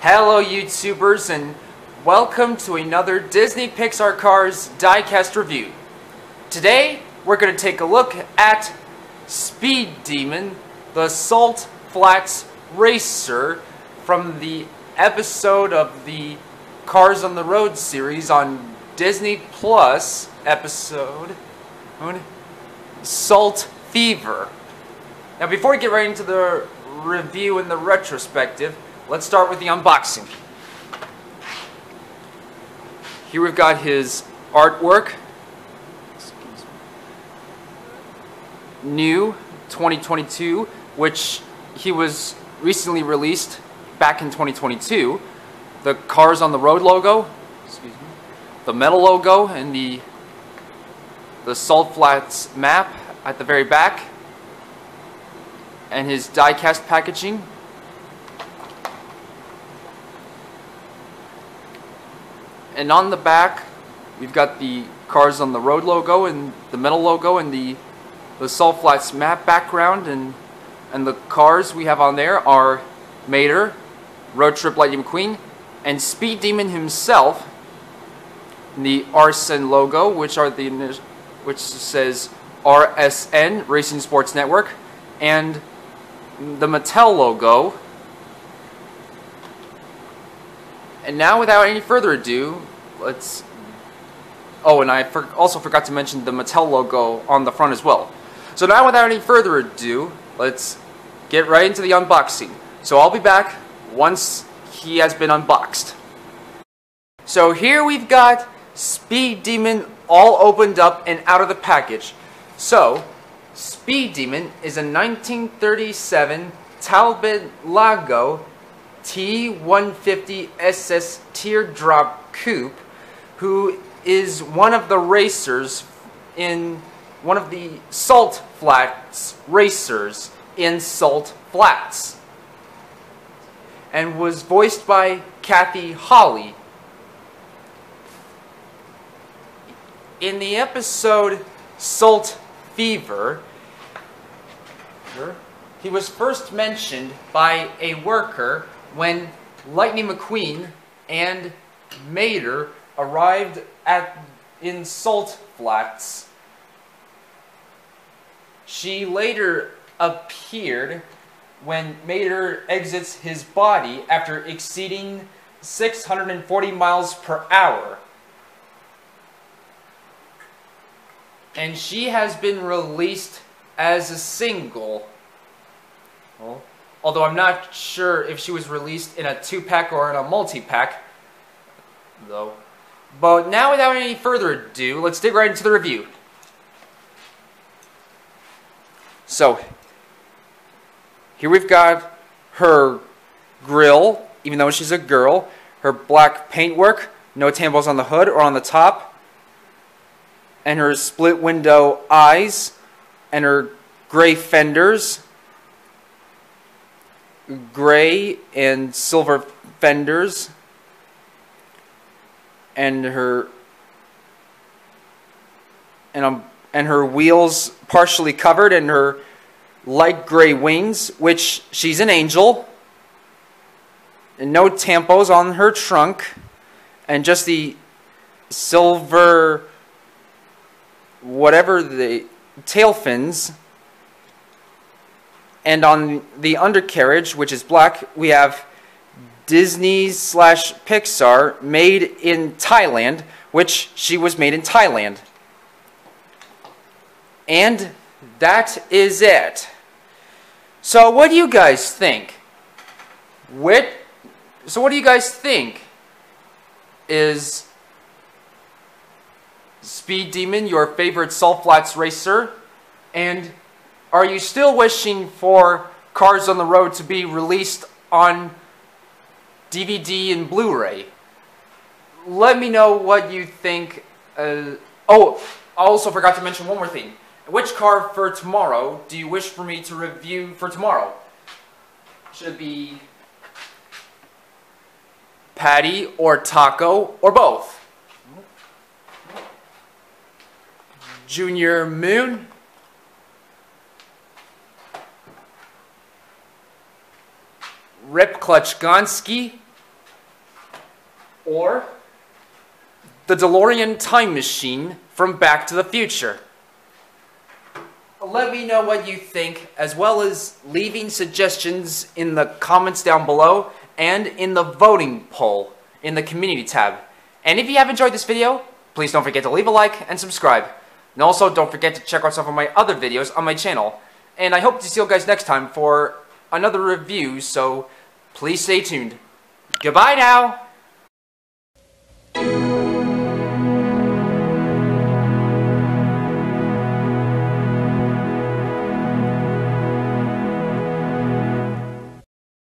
Hello YouTubers and welcome to another Disney Pixar Cars diecast review. Today we're going to take a look at Speed Demon, the Salt Flats Racer from the episode of the Cars on the Road series on Disney Plus episode Salt Fever. Now before we get right into the review and the retrospective, let's start with the unboxing. Here we've got his artwork. New 2022, which he was recently released back in 2022. The Cars on the Road logo, excuse me, the Mattel logo, and the the Salt Flats map at the very back, and his die-cast packaging. And on the back, we've got the Cars on the Road logo and the Mattel logo and the the Salt Flats map background and and the cars we have on there are Mater, Road Trip Lightning McQueen, and Speed Demon himself. The RSN logo, which are the which says RSN Racing Sports Network, and the Mattel logo. And now, without any further ado, let's. Oh, and I for also forgot to mention the Mattel logo on the front as well. So now, without any further ado, let's get right into the unboxing. So I'll be back once he has been unboxed. So here we've got Speed Demon all opened up and out of the package. So, Speed Demon is a 1937 Talbot Lago T150 SS Teardrop Coupe who is one of the racers in one of the Salt Flats racers in Salt Flats and was voiced by Kathy Holly. In the episode Salt Fever, he was first mentioned by a worker when Lightning McQueen and Mater arrived at in Salt Flats. She later appeared when Mater exits his body after exceeding 640 miles per hour. And she has been released as a single. Well, although I'm not sure if she was released in a two-pack or in a multi-pack, though. But now, without any further ado, let's dig right into the review. So, here we've got her grill, even though she's a girl, her black paintwork, no tampos on the hood or on the top, and her split window eyes, and her gray fenders, gray and silver fenders, and her and um, and her wheels partially covered, and her light gray wings, which she's an angel, and no tampos on her trunk, and just the silver, whatever the tail fins. And on the undercarriage, which is black, we have Disney slash Pixar made in Thailand, which she was made in Thailand. And that is it. So what do you guys think? Which, so what do you guys think? Is Speed Demon your favorite Salt Flats racer? And are you still wishing for Cars on the Road to be released on DVD and Blu-ray? Let me know what you think. Uh, oh, I also forgot to mention one more thing. Which car for tomorrow do you wish for me to review for tomorrow? Should it be Patty or Taco or both? Junior Moon, Rip Clutchgoneski, or the DeLorean Time Machine from Back to the Future. Let me know what you think, as well as leaving suggestions in the comments down below and in the voting poll in the community tab. And if you have enjoyed this video, please don't forget to leave a like and subscribe. And also don't forget to check out some of my other videos on my channel. And I hope to see you guys next time for another review, so please stay tuned. Goodbye now!